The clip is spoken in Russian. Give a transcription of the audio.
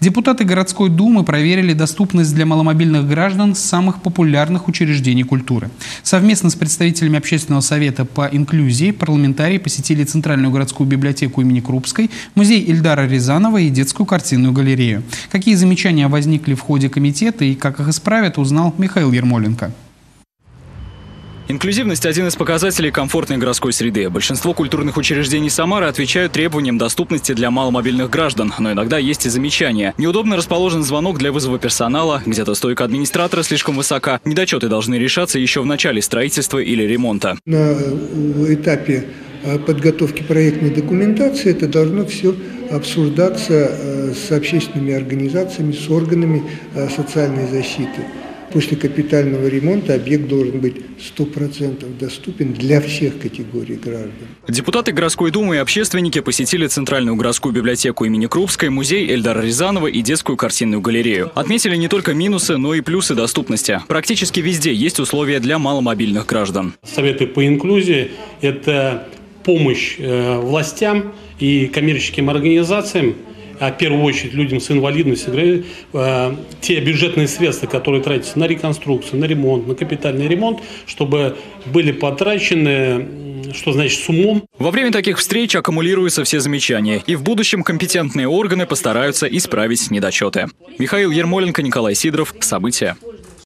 Депутаты городской думы проверили доступность для маломобильных граждан самых популярных учреждений культуры. Совместно с представителями Общественного совета по инклюзии парламентарии посетили Центральную городскую библиотеку имени Крупской, музей Ильдара Рязанова и детскую картинную галерею. Какие замечания возникли в ходе комитета и как их исправят, узнал Михаил Ермоленко. Инклюзивность – один из показателей комфортной городской среды. Большинство культурных учреждений Самары отвечают требованиям доступности для маломобильных граждан, но иногда есть и замечания. Неудобно расположен звонок для вызова персонала, где-то стойка администратора слишком высока. Недочеты должны решаться еще в начале строительства или ремонта. На этапе э, подготовки проектной документации это должно все обсуждаться э, с общественными организациями, с органами э, социальной защиты. После капитального ремонта объект должен быть 100% доступен для всех категорий граждан. Депутаты городской думы и общественники посетили Центральную городскую библиотеку имени Крупской, музей Эльдара Рязанова и детскую картинную галерею. Отметили не только минусы, но и плюсы доступности. Практически везде есть условия для маломобильных граждан. Советы по инклюзии – это помощь э, властям и коммерческим организациям в первую очередь людям с инвалидностью, э, те бюджетные средства, которые тратятся на реконструкцию, на ремонт, на капитальный ремонт, чтобы были потрачены что значит с умом. Во время таких встреч аккумулируются все замечания, и в будущем компетентные органы постараются исправить недочеты. Михаил Ермоленко, Николай Сидоров. События.